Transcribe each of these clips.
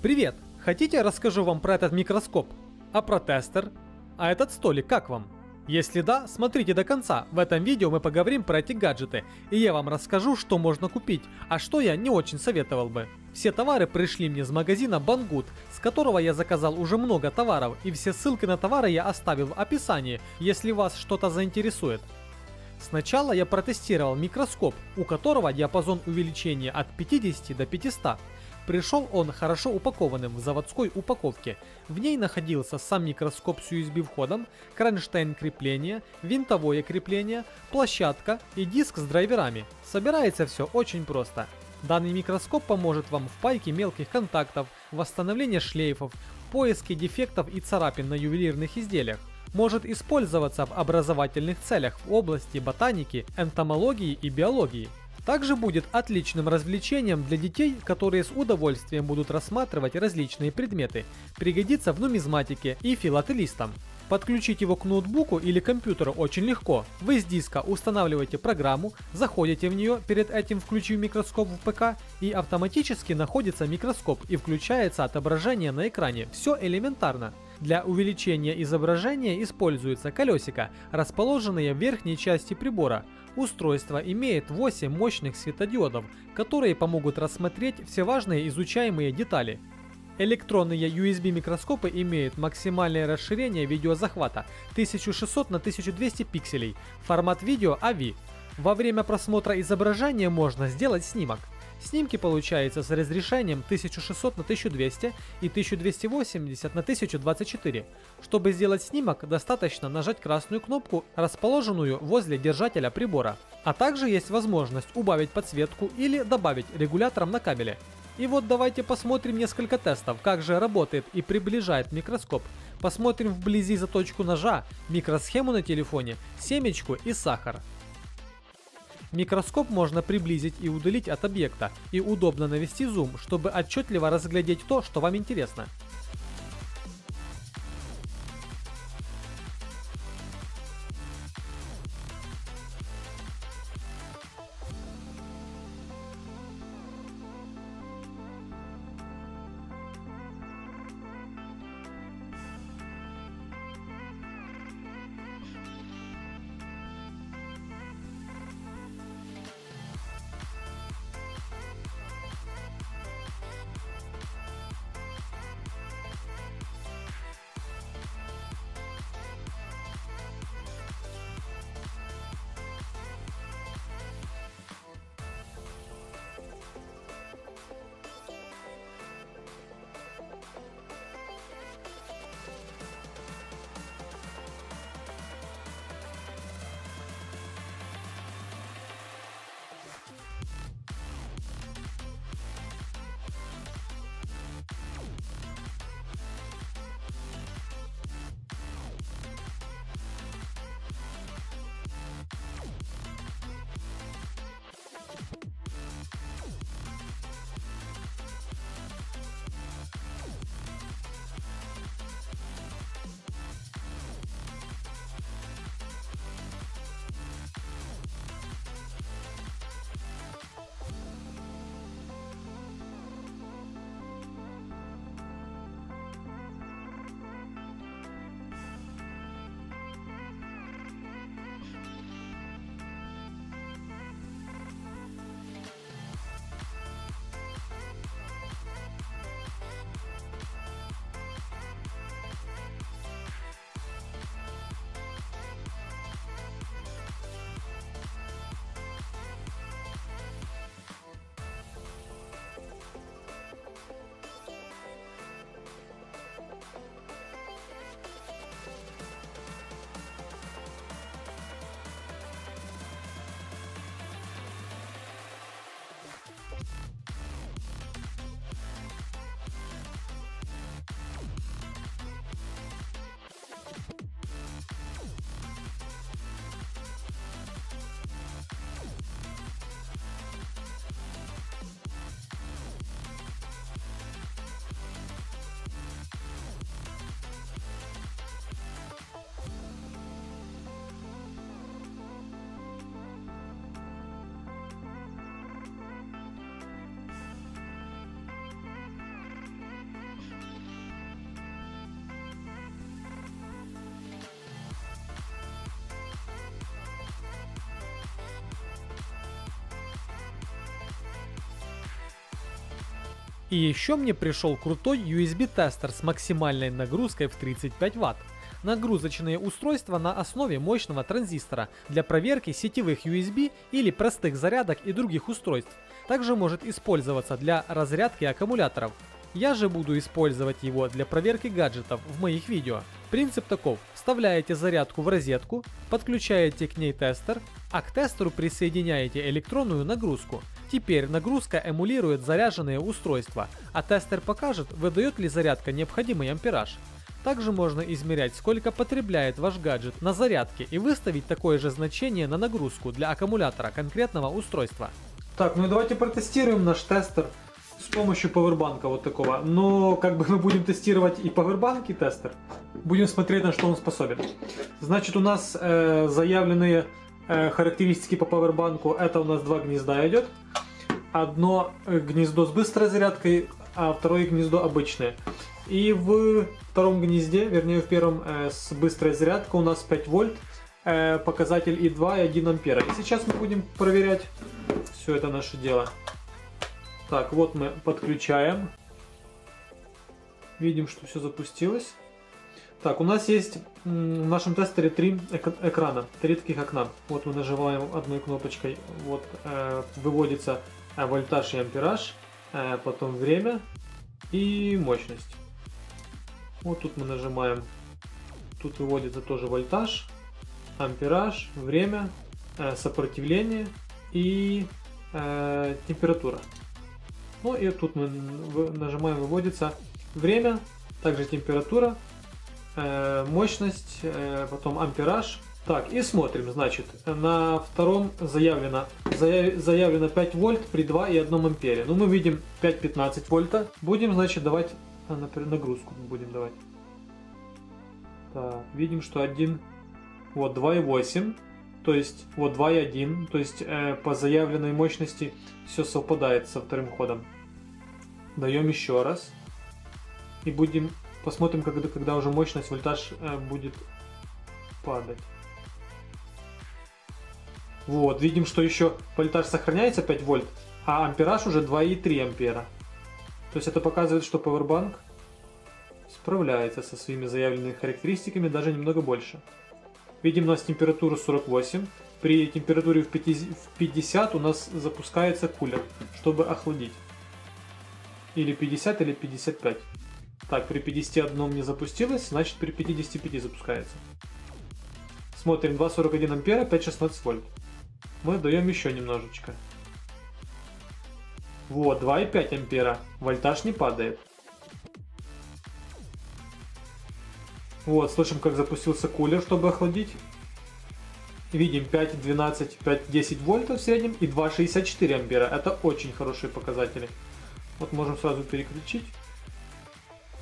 Привет! Хотите расскажу вам про этот микроскоп? А про тестер? А этот столик как вам? Если да, смотрите до конца. В этом видео мы поговорим про эти гаджеты, и я вам расскажу, что можно купить, а что я не очень советовал бы. Все товары пришли мне с магазина Banggood, с которого я заказал уже много товаров, и все ссылки на товары я оставил в описании, если вас что-то заинтересует. Сначала я протестировал микроскоп, у которого диапазон увеличения от 50 до 500. Пришел он хорошо упакованным в заводской упаковке. В ней находился сам микроскоп с USB входом, кронштейн крепления, винтовое крепление, площадка и диск с драйверами. Собирается все очень просто. Данный микроскоп поможет вам в пайке мелких контактов, восстановлении шлейфов, поиске дефектов и царапин на ювелирных изделиях. Может использоваться в образовательных целях в области ботаники, энтомологии и биологии. Также будет отличным развлечением для детей, которые с удовольствием будут рассматривать различные предметы. Пригодится в нумизматике и филателистам. Подключить его к ноутбуку или компьютеру очень легко. Вы с диска устанавливаете программу, заходите в нее, перед этим включив микроскоп в ПК, и автоматически находится микроскоп и включается отображение на экране. Все элементарно. Для увеличения изображения используется колесико, расположенные в верхней части прибора. Устройство имеет 8 мощных светодиодов, которые помогут рассмотреть все важные изучаемые детали. Электронные USB микроскопы имеют максимальное расширение видеозахвата 1600 на 1200 пикселей, формат видео AVI. Во время просмотра изображения можно сделать снимок. Снимки получаются с разрешением 1600 на 1200 и 1280 на 1024. Чтобы сделать снимок, достаточно нажать красную кнопку, расположенную возле держателя прибора. А также есть возможность убавить подсветку или добавить регулятором на кабеле. И вот давайте посмотрим несколько тестов, как же работает и приближает микроскоп. Посмотрим вблизи заточку ножа, микросхему на телефоне, семечку и сахар. Микроскоп можно приблизить и удалить от объекта, и удобно навести зум, чтобы отчетливо разглядеть то, что вам интересно. И еще мне пришел крутой USB тестер с максимальной нагрузкой в 35 Вт. Нагрузочные устройства на основе мощного транзистора для проверки сетевых USB или простых зарядок и других устройств. Также может использоваться для разрядки аккумуляторов. Я же буду использовать его для проверки гаджетов в моих видео. Принцип таков. Вставляете зарядку в розетку, подключаете к ней тестер, а к тестеру присоединяете электронную нагрузку. Теперь нагрузка эмулирует заряженные устройства, а тестер покажет, выдает ли зарядка необходимый ампераж. Также можно измерять, сколько потребляет ваш гаджет на зарядке и выставить такое же значение на нагрузку для аккумулятора конкретного устройства. Так, ну и давайте протестируем наш тестер с помощью пауэрбанка вот такого. Но как бы мы будем тестировать и пауэрбанк, и тестер. Будем смотреть, на что он способен. Значит, у нас э, заявленные характеристики по пауэрбанку. Это у нас два гнезда идет. Одно э, гнездо с быстрой зарядкой, а второе гнездо обычное. И в втором гнезде, вернее в первом э, с быстрой зарядкой у нас 5 вольт, э, показатель и 2 и 1 ампера. И сейчас мы будем проверять все это наше дело. Так, вот мы подключаем. Видим, что все запустилось. Так, у нас есть в нашем тестере три экрана, три таких окна. Вот мы нажимаем одной кнопочкой, вот э, выводится э, вольтаж и ампераж, э, потом время и мощность. Вот тут мы нажимаем, тут выводится тоже вольтаж, ампераж, время, э, сопротивление и э, температура. Ну и тут мы нажимаем выводится время, также температура, мощность, э, потом ампераж. Так, и смотрим, значит, на втором заявлено, заявлено 5 вольт при 2,1 ампере. Ну, мы видим 5,15 вольта. Будем, значит, давать, например, нагрузку будем давать. Так, видим, что 1, вот 2,8 то есть вот 2.1, то есть э, по заявленной мощности все совпадает со вторым ходом. Даем еще раз. И будем посмотрим, когда, когда уже мощность, вольтаж э, будет падать. Вот, видим, что еще вольтаж сохраняется 5 вольт, а ампераж уже 2,3 ампера. То есть это показывает, что Powerbank справляется со своими заявленными характеристиками даже немного больше. Видим, у нас температура 48. При температуре в 50 у нас запускается кулер, чтобы охладить. Или 50, или 55. Так, при 51 не запустилось, значит при 55 запускается. Смотрим, 2,41 ампера, 5,16 вольт. Мы даем еще немножечко. Вот, 2,5 ампера. Вольтаж не падает. Вот, слышим, как запустился кулер, чтобы охладить. Видим 5, 12, 5, 10 вольтов в среднем и 2,64 ампера. Это очень хорошие показатели. Вот можем сразу переключить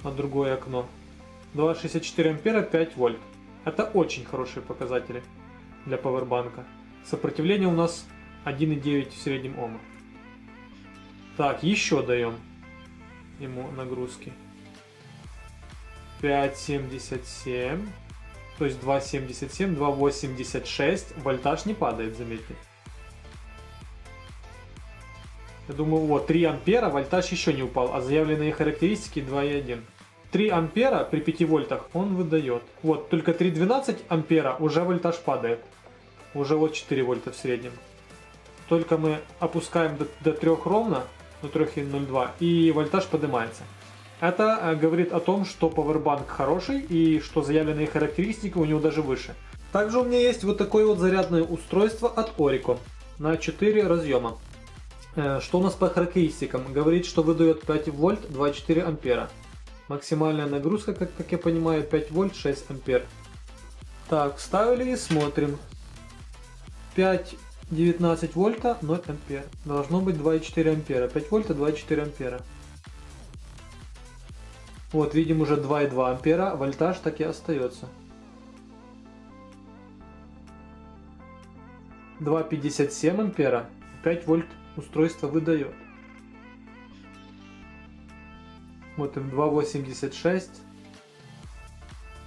на другое окно. 2,64 ампера, 5 вольт. Это очень хорошие показатели для пауэрбанка. Сопротивление у нас 1,9 в среднем ома. Так, еще даем ему нагрузки. 5,77. То есть 2,77, 2,86. Вольтаж не падает, заметьте. Я думаю, вот 3 ампера, вольтаж еще не упал, а заявленные характеристики 2,1. 3 ампера при 5 вольтах он выдает. Вот, только 3,12 ампера уже вольтаж падает. Уже вот 4 вольта в среднем. Только мы опускаем до, до 3 ровно, до 3,02, и вольтаж поднимается. Это э, говорит о том, что Powerbank хороший и что заявленные характеристики у него даже выше. Также у меня есть вот такое вот зарядное устройство от Orico на 4 разъема. Э, что у нас по характеристикам? Говорит, что выдает 5 вольт 2,4 ампера. Максимальная нагрузка, как, как я понимаю, 5 вольт 6 ампер. Так, вставили и смотрим. 5,19 вольта 0 ампер. Должно быть 2,4 ампера. 5 вольта 2,4 ампера. Вот, видим уже 2,2 ампера, вольтаж так и остается. 2,57 ампера, 5 вольт устройство выдает. Смотрим, 2,86,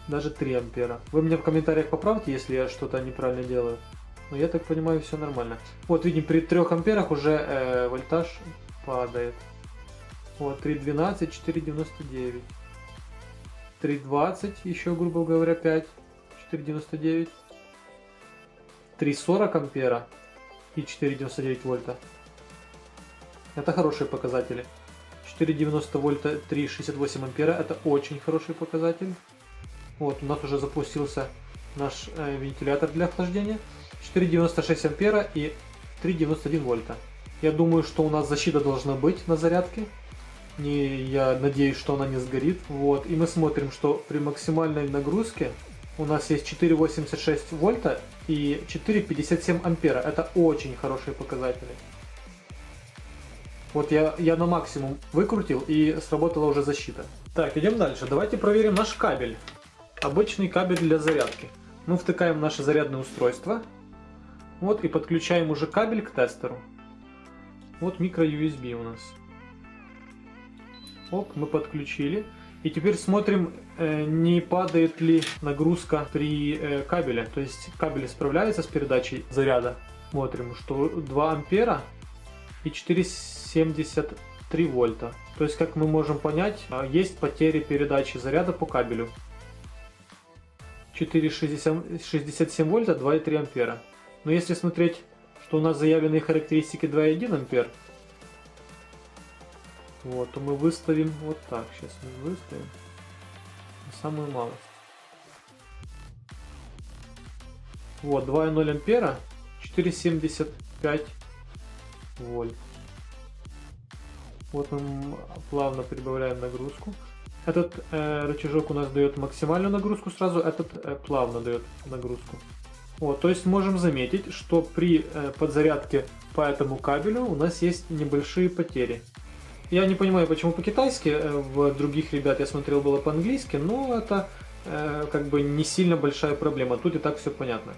даже 3 ампера. Вы меня в комментариях поправьте, если я что-то неправильно делаю. Но я так понимаю, все нормально. Вот видим, при 3 амперах уже э, вольтаж падает. Вот, 3.12, 4.99. 3.20, еще, грубо говоря, 5, 4.99. 3.40 ампера и 4.99 вольта. Это хорошие показатели. 4,90 вольта, 3,68 ампера. Это очень хороший показатель. Вот, у нас уже запустился наш э, вентилятор для охлаждения. 4,96 ампера и 3,91 вольта. Я думаю, что у нас защита должна быть на зарядке. Не, я надеюсь, что она не сгорит. Вот, и мы смотрим, что при максимальной нагрузке у нас есть 4,86 вольта и 4,57 ампера. Это очень хорошие показатели. Вот я, я на максимум выкрутил и сработала уже защита. Так, идем дальше. Давайте проверим наш кабель. Обычный кабель для зарядки. Мы втыкаем наше зарядное устройство. Вот и подключаем уже кабель к тестеру. Вот микро USB у нас. Оп, мы подключили. И теперь смотрим, э, не падает ли нагрузка при э, кабеле. То есть кабель справляется с передачей заряда. Смотрим, что 2 ампера и 4,73 вольта. То есть, как мы можем понять, а, есть потери передачи заряда по кабелю. 4,67 вольта, 2,3 ампера. Но если смотреть, что у нас заявленные характеристики 2,1 ампер, вот, то мы выставим вот так. Сейчас мы выставим самую малость. Вот, 2,0 ампера, 4,75 вольт. Вот мы плавно прибавляем нагрузку. Этот э, рычажок у нас дает максимальную нагрузку сразу, этот э, плавно дает нагрузку. Вот, то есть можем заметить, что при э, подзарядке по этому кабелю у нас есть небольшие потери. Я не понимаю, почему по-китайски, э, в других ребят я смотрел было по-английски, но это э, как бы не сильно большая проблема, тут и так все понятно.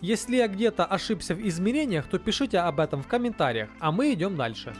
Если я где-то ошибся в измерениях, то пишите об этом в комментариях, а мы идем дальше.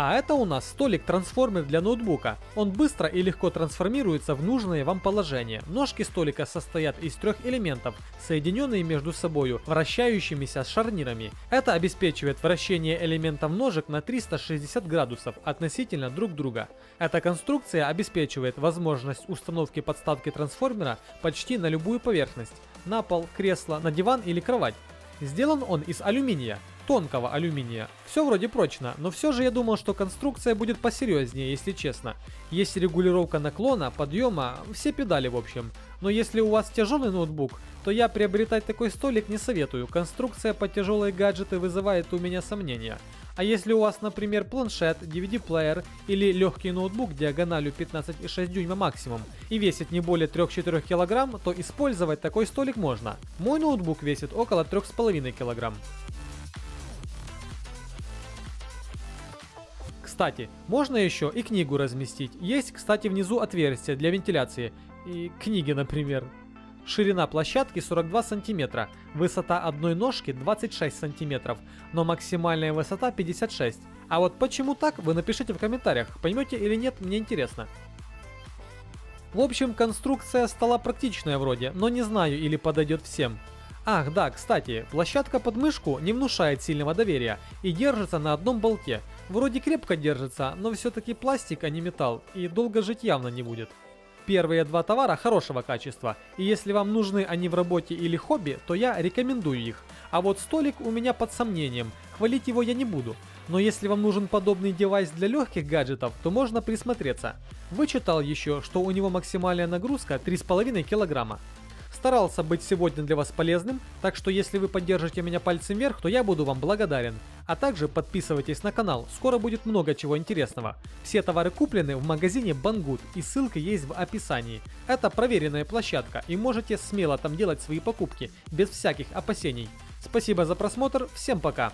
А это у нас столик-трансформер для ноутбука. Он быстро и легко трансформируется в нужное вам положение. Ножки столика состоят из трех элементов, соединенные между собой вращающимися шарнирами. Это обеспечивает вращение элементов ножек на 360 градусов относительно друг друга. Эта конструкция обеспечивает возможность установки подставки трансформера почти на любую поверхность. На пол, кресло, на диван или кровать. Сделан он из алюминия тонкого алюминия. Все вроде прочно, но все же я думал, что конструкция будет посерьезнее, если честно. Есть регулировка наклона, подъема, все педали в общем. Но если у вас тяжелый ноутбук, то я приобретать такой столик не советую. Конструкция под тяжелые гаджеты вызывает у меня сомнения. А если у вас, например, планшет, DVD-плеер или легкий ноутбук диагональю 15,6 дюйма максимум и весит не более 3-4 кг, то использовать такой столик можно. Мой ноутбук весит около 3,5 кг. Кстати, можно еще и книгу разместить. Есть, кстати, внизу отверстие для вентиляции. И книги, например. Ширина площадки 42 сантиметра, высота одной ножки 26 сантиметров, но максимальная высота 56. А вот почему так, вы напишите в комментариях, поймете или нет, мне интересно. В общем, конструкция стала практичная вроде, но не знаю или подойдет всем. Ах, да, кстати, площадка под мышку не внушает сильного доверия и держится на одном болте. Вроде крепко держится, но все-таки пластик, а не металл, и долго жить явно не будет. Первые два товара хорошего качества, и если вам нужны они в работе или хобби, то я рекомендую их. А вот столик у меня под сомнением, хвалить его я не буду. Но если вам нужен подобный девайс для легких гаджетов, то можно присмотреться. Вычитал еще, что у него максимальная нагрузка 3,5 килограмма. Старался быть сегодня для вас полезным, так что если вы поддержите меня пальцем вверх, то я буду вам благодарен. А также подписывайтесь на канал, скоро будет много чего интересного. Все товары куплены в магазине Banggood и ссылка есть в описании. Это проверенная площадка и можете смело там делать свои покупки, без всяких опасений. Спасибо за просмотр, всем пока!